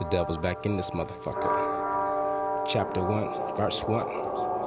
The devil's back in this motherfucker. Chapter 1, verse 1.